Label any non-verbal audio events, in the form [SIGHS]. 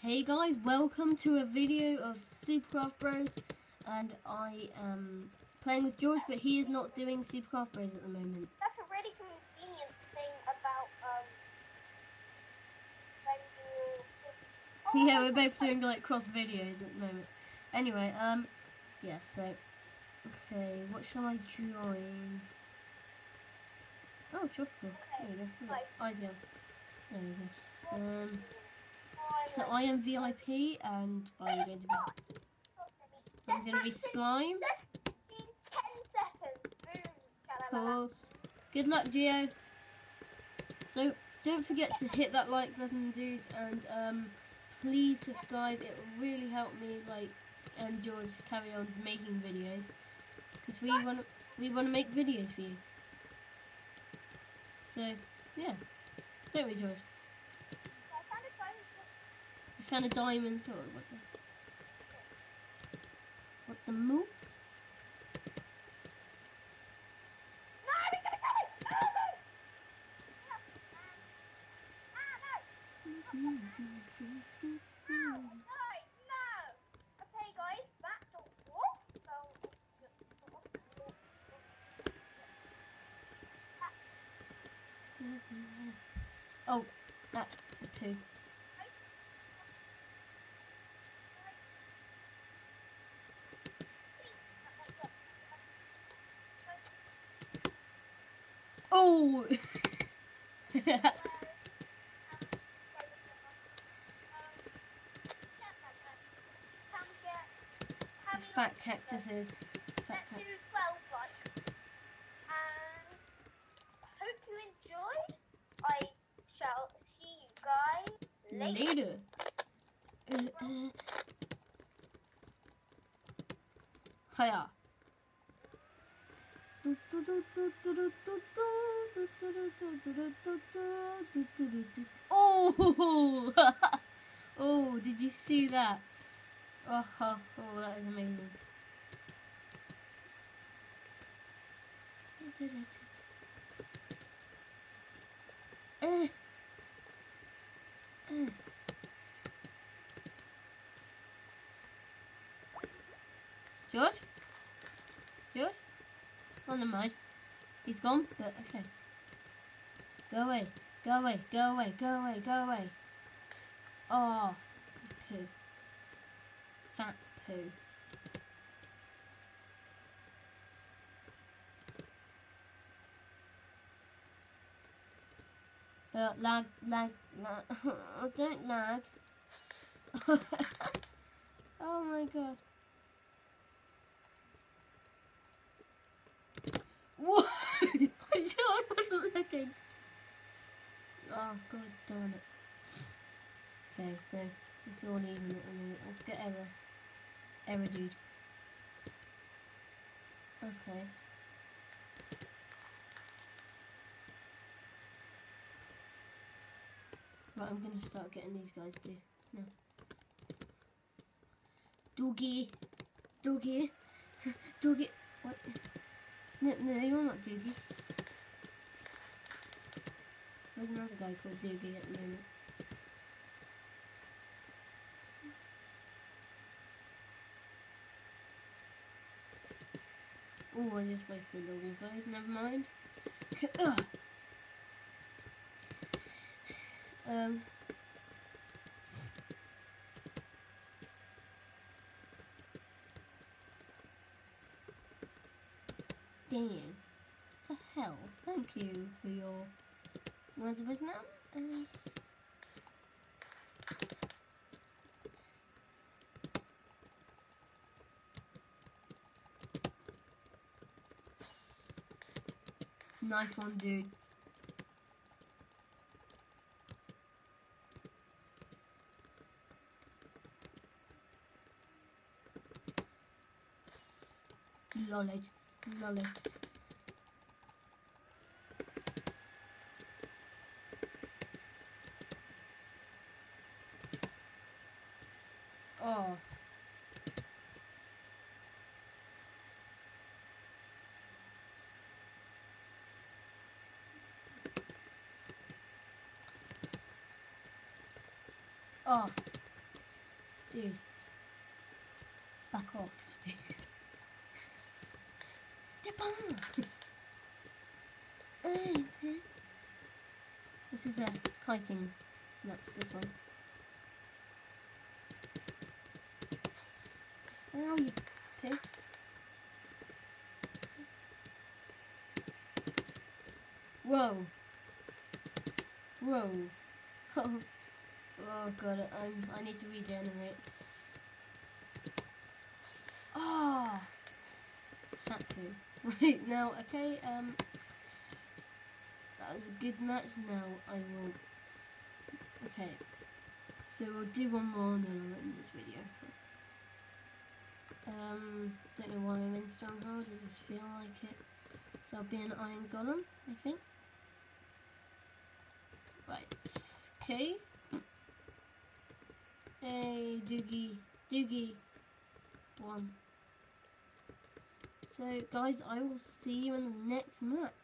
Hey guys, welcome to a video of Supercraft Bros and I am playing with George but he is not doing Supercraft Bros at the moment. That's a really convenient thing about um when you. [LAUGHS] Oh, Yeah, we're both doing like cross videos at the moment. Anyway, um, yeah, so, okay, what shall I join? Oh, tropical. There we go. Ideal. There we go. Um, so I am VIP and I'm going to be, I'm going to be slime. Cool. Good luck, Geo. So don't forget to hit that like button, dudes, and um, please subscribe. It will really help me, like, and George carry on making videos because we want to we want to make videos for you. So yeah, don't we, George? I found a phone. We found a diamond sword. What the? What the moo? No, we gotta go! No, no! No, no! No, no! Okay, guys, [LAUGHS] back to what? So, Oh, that two. Oh. [LAUGHS] Fat cactuses. Fat Let's cac- do 12 likes. And hope you enjoyed. I shall see you guys later. Later. Uh, uh. Hiya. Oh! [LAUGHS] oh, did you see that? Oh, oh, oh, that is amazing. Eh. Eh. George? George? Oh, never mind. He's gone, but okay. Go away. Go away. Go away. Go away. Go away. Oh. Poo. Fat poo. Uh, lag, lag, lag. [LAUGHS] Don't lag. [LAUGHS] oh my god. What? I wasn't looking. Oh god darn it. Okay, so it's all even at the moment. Let's get error. Error dude. Okay. Right, I'm gonna start getting these guys too. No. Doogie. Doogie. Doogie. What? No, no, you're not Doogie. There's another guy called Doogie at the moment. Oh, I just wasted all of those, never mind. Ugh. [SIGHS] Um. Dan, the hell? Thank you for your words of wisdom. Um, nice one, dude. Lolly, lolly. Oh. Oh. Dude. Back off, dude. Step on! this is a kiting match, this one. Oh, you pig. Whoa. Whoa. [LAUGHS] Oh, oh god, I'm, I need to regenerate. Ah! Poo. [LAUGHS] Right, now, okay, um... That was a good match, now I will... Okay. So we'll do one more and then I'll end this video. Um, don't know why I'm in Stronghold, I just feel like it. So I'll be an Iron Golem, I think. Right, okay. Doogie, Doogie, one. So, guys, I will see you in the next match.